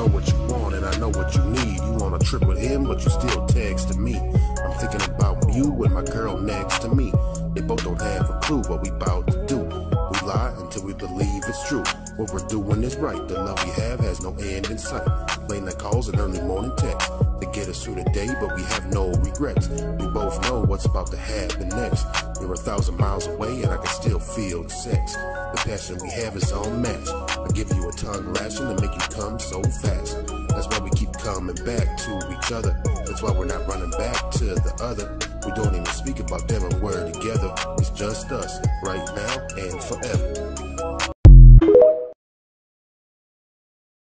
know what you want and I know what you need. You wanna trip with him, but you still text to me. I'm thinking about you and my girl next to me. They both don't have a clue what we about to do. We lie until we believe it's true. What we're doing is right. The love we have has no end in sight. Late night calls and early morning texts get us through the day, but we have no regrets. We both know what's about to happen next. You're a thousand miles away and I can still feel the sex. The passion we have is unmatched. I give you a tongue lashing to make you come so fast. That's why we keep coming back to each other. That's why we're not running back to the other. We don't even speak about them when we're together. It's just us, right now and forever.